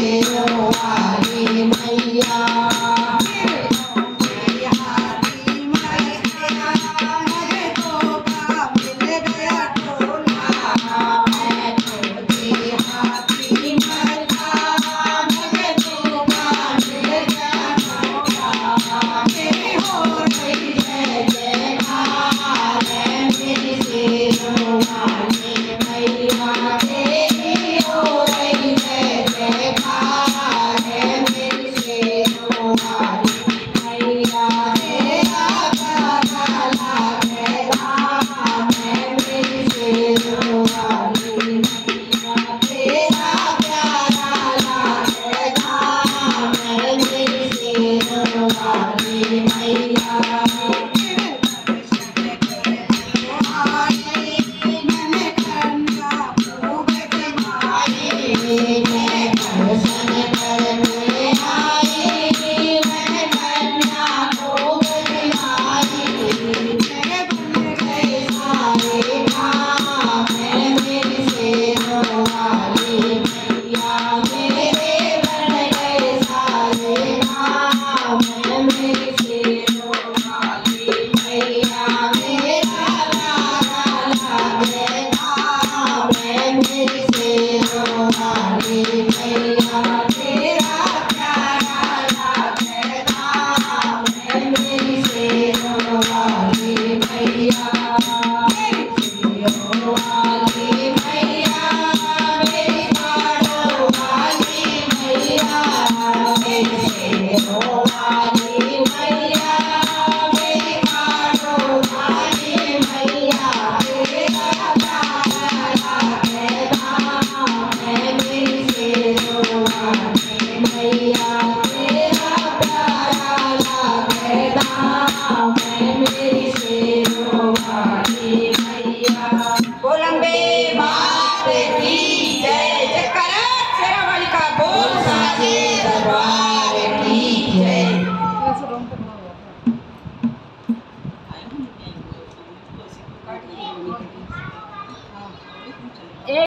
Yeah. Krishna.